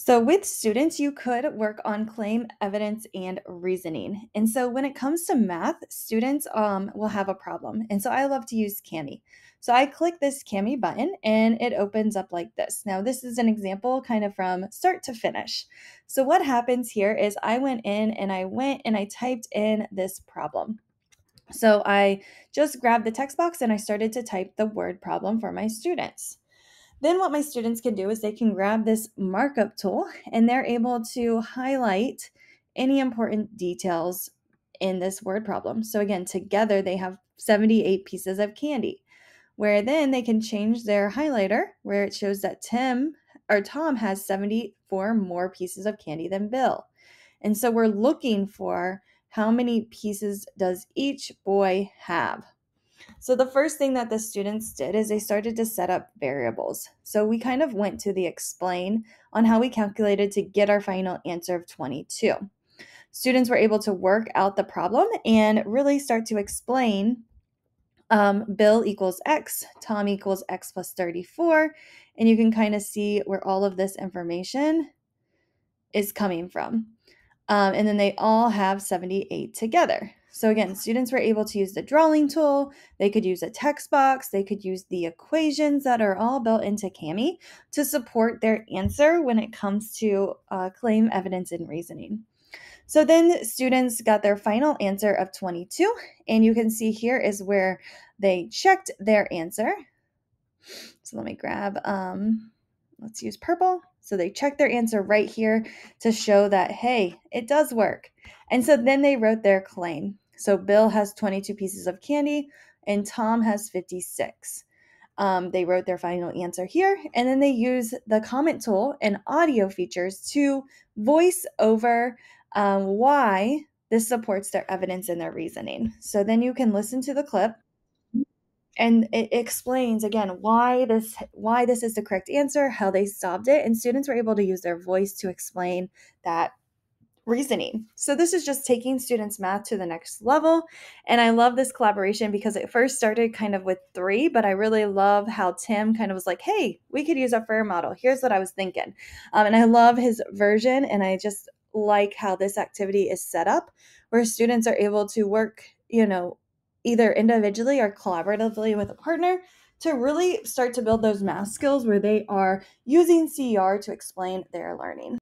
So, with students, you could work on claim, evidence, and reasoning. And so, when it comes to math, students um, will have a problem. And so, I love to use Kami. So, I click this Kami button and it opens up like this. Now, this is an example kind of from start to finish. So, what happens here is I went in and I went and I typed in this problem. So, I just grabbed the text box and I started to type the word problem for my students. Then what my students can do is they can grab this markup tool and they're able to highlight any important details in this word problem. So again, together they have 78 pieces of candy. Where then they can change their highlighter where it shows that Tim or Tom has 74 more pieces of candy than Bill. And so we're looking for how many pieces does each boy have? So the first thing that the students did is they started to set up variables. So we kind of went to the explain on how we calculated to get our final answer of 22. Students were able to work out the problem and really start to explain um, Bill equals X, Tom equals X plus 34, and you can kind of see where all of this information is coming from. Um, and then they all have 78 together. So again, students were able to use the drawing tool, they could use a text box, they could use the equations that are all built into Kami to support their answer when it comes to uh, claim evidence and reasoning. So then students got their final answer of 22, and you can see here is where they checked their answer. So let me grab, um, let's use purple. So they checked their answer right here to show that, hey, it does work. And so then they wrote their claim. So Bill has 22 pieces of candy and Tom has 56. Um, they wrote their final answer here, and then they use the comment tool and audio features to voice over um, why this supports their evidence and their reasoning. So then you can listen to the clip and it explains again why this why this is the correct answer how they solved it and students were able to use their voice to explain that reasoning. So this is just taking students math to the next level. And i love this collaboration because it first started kind of with three but i really love how tim kind of was like hey we could use a Frayer model. Here's what i was thinking. Um, and i love his version and i just like how this activity is set up where students are able to work you know either individually or collaboratively with a partner to really start to build those math skills where they are using CER to explain their learning.